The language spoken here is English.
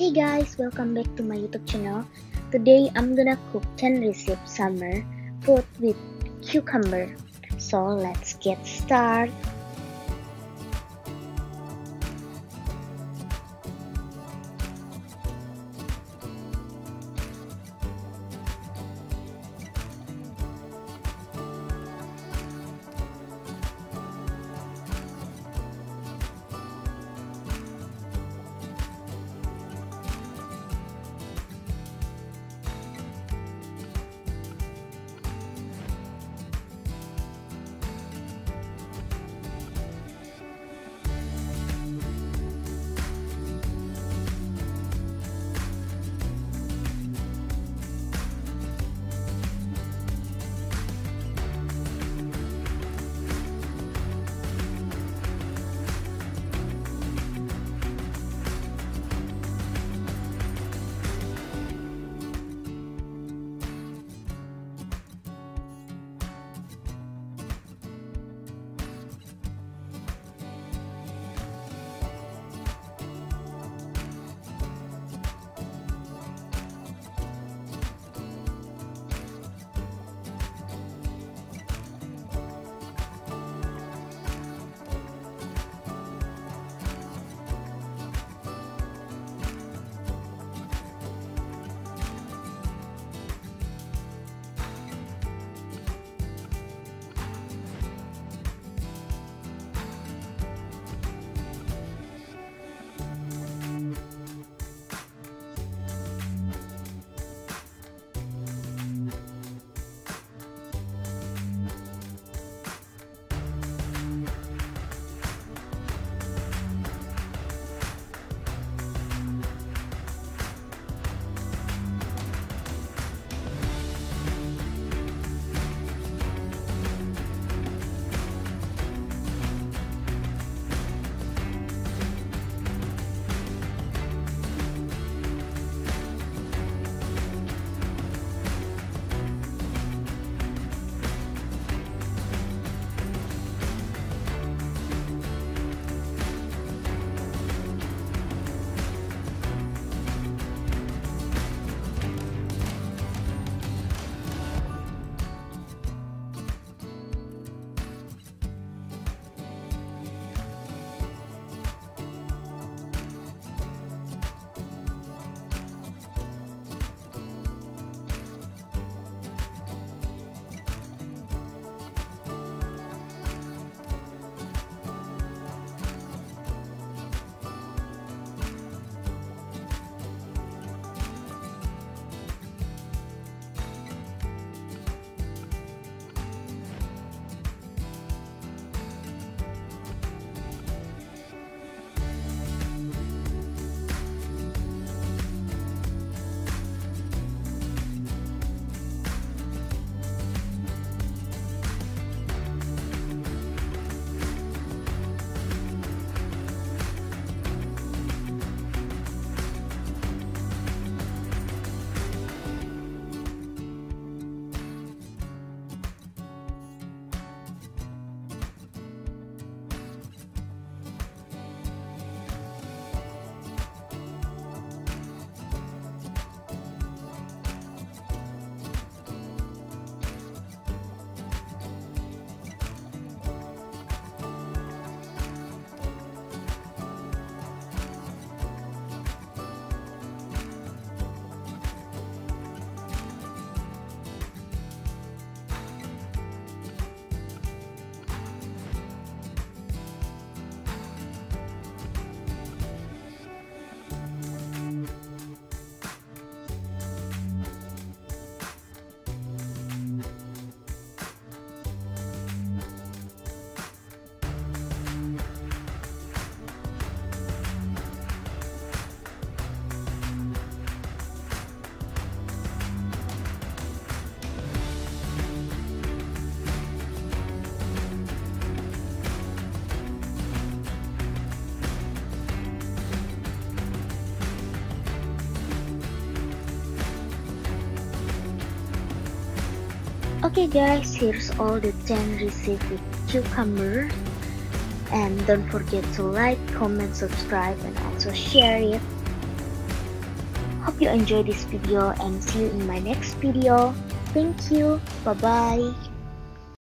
Hey guys, welcome back to my YouTube channel. Today I'm gonna cook 10 recipe summer food with cucumber. So let's get started. Okay guys, here's all the 10 receipts with cucumber. And don't forget to like, comment, subscribe, and also share it. Hope you enjoy this video and see you in my next video. Thank you. Bye-bye.